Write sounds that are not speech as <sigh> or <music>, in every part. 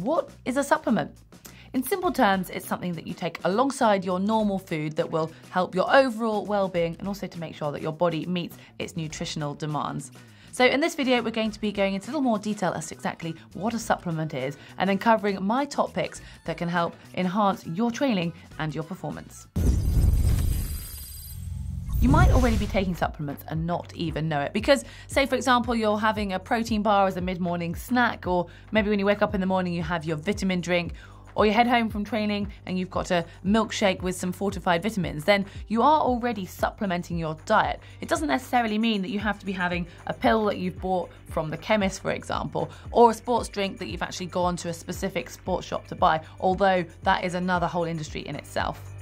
What is a supplement? In simple terms, it's something that you take alongside your normal food that will help your overall well-being and also to make sure that your body meets its nutritional demands. So in this video, we're going to be going into a little more detail as to exactly what a supplement is and then covering my top picks that can help enhance your training and your performance. You might already be taking supplements and not even know it because, say, for example, you're having a protein bar as a mid morning snack, or maybe when you wake up in the morning, you have your vitamin drink, or you head home from training and you've got a milkshake with some fortified vitamins, then you are already supplementing your diet. It doesn't necessarily mean that you have to be having a pill that you've bought from the chemist, for example, or a sports drink that you've actually gone to a specific sports shop to buy, although that is another whole industry in itself.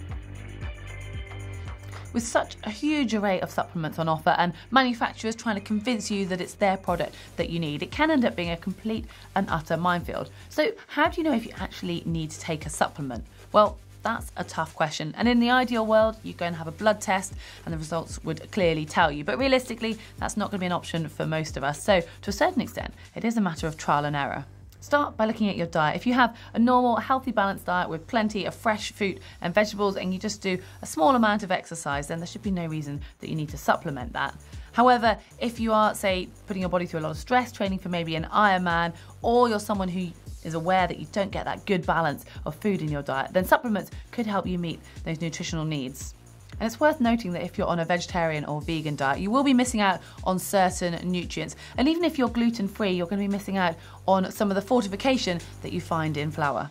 With such a huge array of supplements on offer and manufacturers trying to convince you that it's their product that you need, it can end up being a complete and utter minefield. So, how do you know if you actually need to take a supplement? Well, that's a tough question. And in the ideal world, you go and have a blood test and the results would clearly tell you. But realistically, that's not going to be an option for most of us. So, to a certain extent, it is a matter of trial and error. Start by looking at your diet. If you have a normal, healthy, balanced diet with plenty of fresh fruit and vegetables and you just do a small amount of exercise, then there should be no reason that you need to supplement that. However, if you are, say, putting your body through a lot of stress, training for maybe an Ironman, or you're someone who is aware that you don't get that good balance of food in your diet, then supplements could help you meet those nutritional needs. And it's worth noting that if you're on a vegetarian or vegan diet, you will be missing out on certain nutrients. And even if you're gluten free, you're going to be missing out on some of the fortification that you find in flour.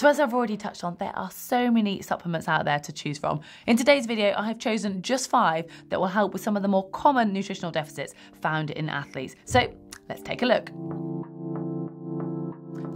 So as I've already touched on, there are so many supplements out there to choose from. In today's video, I have chosen just five that will help with some of the more common nutritional deficits found in athletes. So let's take a look.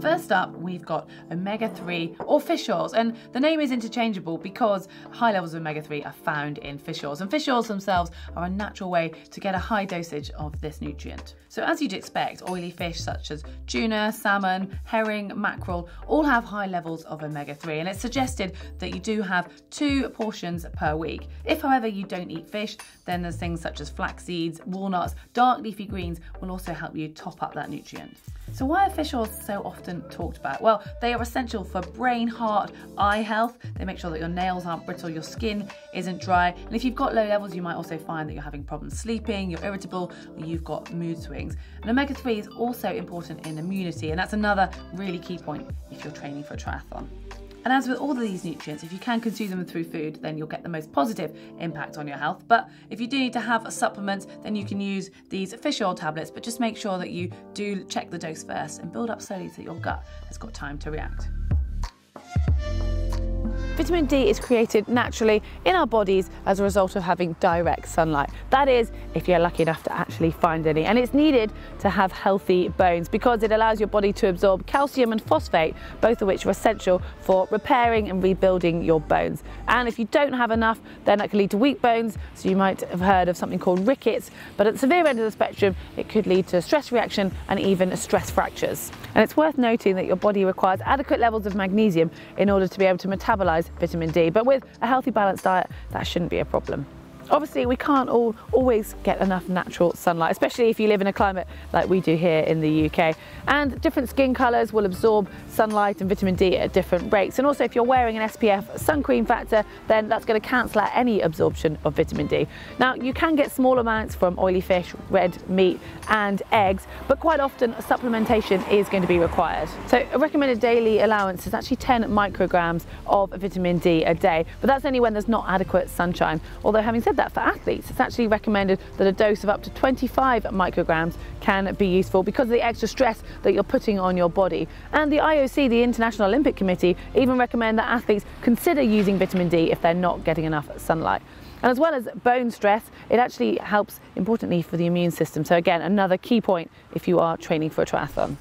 First up, we've got omega-3 or fish oils, and the name is interchangeable because high levels of omega-3 are found in fish oils, and fish oils themselves are a natural way to get a high dosage of this nutrient. So as you'd expect, oily fish such as tuna, salmon, herring, mackerel all have high levels of omega-3, and it's suggested that you do have two portions per week. If, however, you don't eat fish, then there's things such as flax seeds, walnuts, dark leafy greens will also help you top up that nutrient. So why are fish oils so often talked about? Well, they are essential for brain, heart, eye health. They make sure that your nails aren't brittle, your skin isn't dry. And if you've got low levels, you might also find that you're having problems sleeping, you're irritable, you've got mood swings. And omega-3 is also important in immunity, and that's another really key point if you're training for a triathlon. And as with all of these nutrients, if you can consume them through food, then you'll get the most positive impact on your health. But if you do need to have a supplement, then you can use these fish oil tablets, but just make sure that you do check the dose first and build up slowly so that your gut has got time to react. Vitamin D is created naturally in our bodies as a result of having direct sunlight. That is, if you're lucky enough to actually find any. And it's needed to have healthy bones because it allows your body to absorb calcium and phosphate, both of which are essential for repairing and rebuilding your bones. And if you don't have enough, then that can lead to weak bones. So you might have heard of something called rickets, but at the severe end of the spectrum, it could lead to stress reaction and even stress fractures. And it's worth noting that your body requires adequate levels of magnesium in order to be able to metabolize vitamin D. But with a healthy balanced diet, that shouldn't be a problem. Obviously, we can't all always get enough natural sunlight, especially if you live in a climate like we do here in the UK. And different skin colours will absorb sunlight and vitamin D at different rates. And also, if you're wearing an SPF sun cream factor, then that's going to cancel out any absorption of vitamin D. Now, you can get small amounts from oily fish, red meat, and eggs, but quite often supplementation is going to be required. So, a recommended daily allowance is actually 10 micrograms of vitamin D a day, but that's only when there's not adequate sunshine. Although, having said that, for athletes, it's actually recommended that a dose of up to 25 micrograms can be useful because of the extra stress that you're putting on your body. And the IOC, the International Olympic Committee, even recommend that athletes consider using vitamin D if they're not getting enough sunlight. And as well as bone stress, it actually helps importantly for the immune system. So again, another key point if you are training for a triathlon.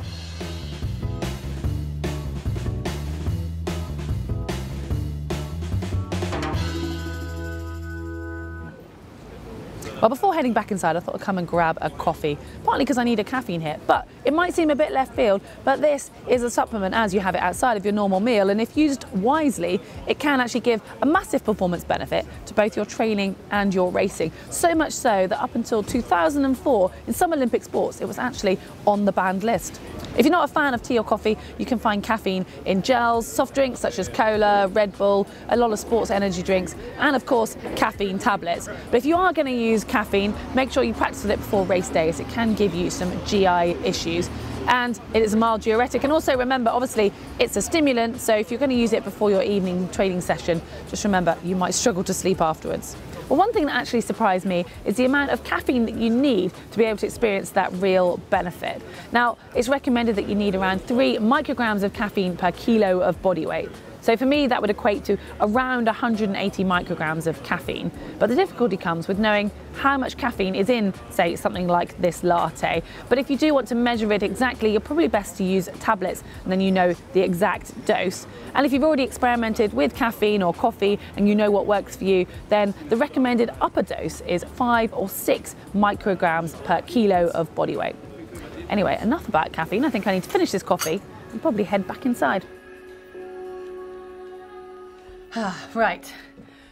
Well, before heading back inside, I thought I'd come and grab a coffee, partly because I need a caffeine hit, but it might seem a bit left field, but this is a supplement as you have it outside of your normal meal, and if used wisely, it can actually give a massive performance benefit to both your training and your racing. So much so that up until 2004, in some Olympic sports, it was actually on the banned list. If you're not a fan of tea or coffee, you can find caffeine in gels, soft drinks such as cola, Red Bull, a lot of sports energy drinks, and of course, caffeine tablets. But if you are going to use caffeine, make sure you practice with it before race days. It can give you some GI issues and it is a mild diuretic. And also remember, obviously, it's a stimulant, so if you're going to use it before your evening training session, just remember you might struggle to sleep afterwards. Well, one thing that actually surprised me is the amount of caffeine that you need to be able to experience that real benefit. Now, it's recommended that you need around three micrograms of caffeine per kilo of body weight. So for me, that would equate to around 180 micrograms of caffeine. But the difficulty comes with knowing how much caffeine is in, say, something like this latte. But if you do want to measure it exactly, you're probably best to use tablets and then you know the exact dose. And if you've already experimented with caffeine or coffee and you know what works for you, then the recommended upper dose is five or six micrograms per kilo of body weight. Anyway, enough about caffeine. I think I need to finish this coffee and probably head back inside. <sighs> right.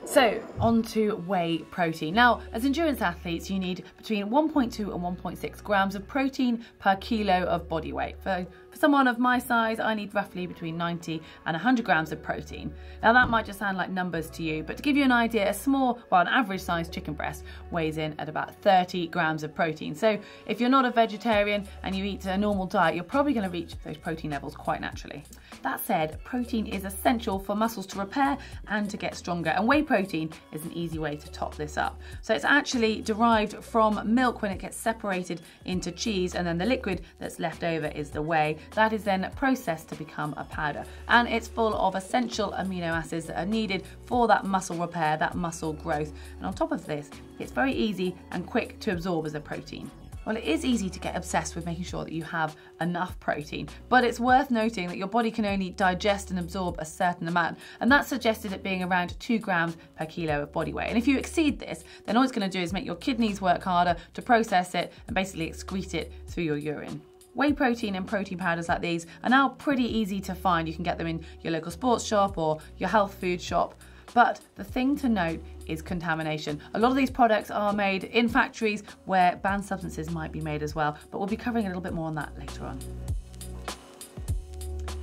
So, on to whey protein. Now, as endurance athletes, you need between 1.2 and 1.6 grams of protein per kilo of body weight. For, for someone of my size, I need roughly between 90 and 100 grams of protein. Now, that might just sound like numbers to you, but to give you an idea, a small, well, an average sized chicken breast weighs in at about 30 grams of protein. So, if you're not a vegetarian and you eat a normal diet, you're probably going to reach those protein levels quite naturally. That said, protein is essential for muscles to repair and to get stronger, and whey protein is an easy way to top this up. So it's actually derived from milk when it gets separated into cheese, and then the liquid that's left over is the whey. That is then processed to become a powder, and it's full of essential amino acids that are needed for that muscle repair, that muscle growth. And on top of this, it's very easy and quick to absorb as a protein. Well, it is easy to get obsessed with making sure that you have enough protein, but it's worth noting that your body can only digest and absorb a certain amount, and that's suggested at being around 2 grams per kilo of body weight. And if you exceed this, then all it's going to do is make your kidneys work harder to process it and basically excrete it through your urine. Whey protein and protein powders like these are now pretty easy to find. You can get them in your local sports shop or your health food shop. But the thing to note is contamination. A lot of these products are made in factories where banned substances might be made as well, but we'll be covering a little bit more on that later on.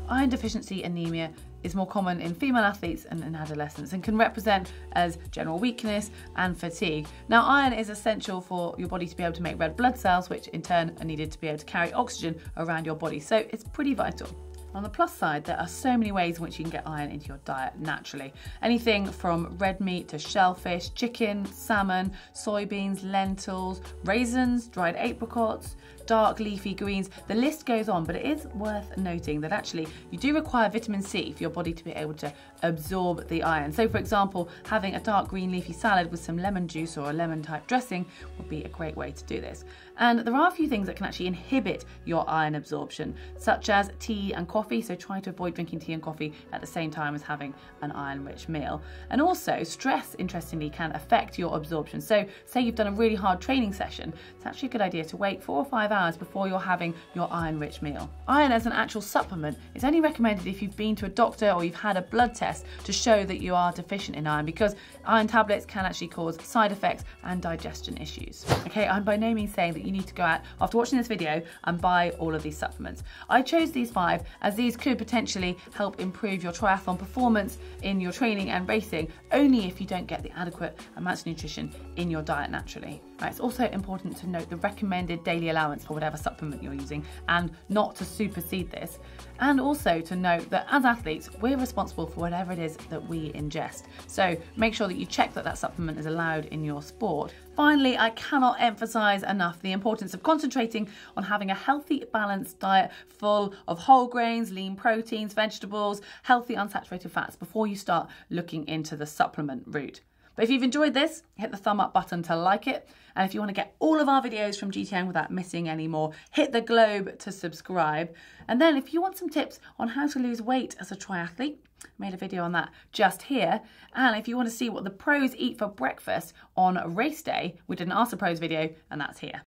Iron deficiency anemia is more common in female athletes and in adolescents and can represent as general weakness and fatigue. Now, iron is essential for your body to be able to make red blood cells, which in turn are needed to be able to carry oxygen around your body, so it's pretty vital. On the plus side, there are so many ways in which you can get iron into your diet naturally. Anything from red meat to shellfish, chicken, salmon, soybeans, lentils, raisins, dried apricots, dark leafy greens. The list goes on, but it is worth noting that actually you do require vitamin C for your body to be able to absorb the iron. So for example, having a dark green leafy salad with some lemon juice or a lemon type dressing would be a great way to do this. And there are a few things that can actually inhibit your iron absorption, such as tea and coffee. So try to avoid drinking tea and coffee at the same time as having an iron rich meal. And also stress, interestingly, can affect your absorption. So say you've done a really hard training session, it's actually a good idea to wait four or five hours hours before you're having your iron rich meal. Iron as an actual supplement is only recommended if you've been to a doctor or you've had a blood test to show that you are deficient in iron because iron tablets can actually cause side effects and digestion issues. Okay, I'm by no means saying that you need to go out after watching this video and buy all of these supplements. I chose these five as these could potentially help improve your triathlon performance in your training and racing only if you don't get the adequate amounts of nutrition in your diet naturally. It's also important to note the recommended daily allowance for whatever supplement you're using and not to supersede this. And also to note that as athletes, we're responsible for whatever it is that we ingest. So make sure that you check that that supplement is allowed in your sport. Finally, I cannot emphasize enough the importance of concentrating on having a healthy, balanced diet full of whole grains, lean proteins, vegetables, healthy unsaturated fats before you start looking into the supplement route. But if you've enjoyed this, hit the thumb up button to like it. And if you want to get all of our videos from GTN without missing any more, hit the globe to subscribe. And then if you want some tips on how to lose weight as a triathlete, I made a video on that just here. And if you want to see what the pros eat for breakfast on race day, we did an Ask the Pros video and that's here.